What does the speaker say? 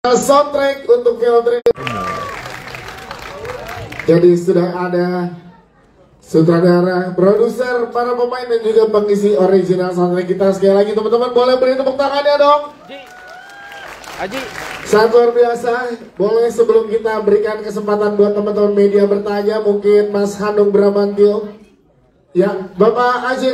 soundtrack untuk film ini. Jadi sudah ada sutradara, produser, para pemain dan juga pengisi original soundtrack kita sekali lagi teman-teman boleh beri tepuk tangannya dong. Aji. Sangat luar biasa. Boleh sebelum kita berikan kesempatan buat teman-teman media bertanya, mungkin Mas Hanung Bramantio. Ya, Bapak Aji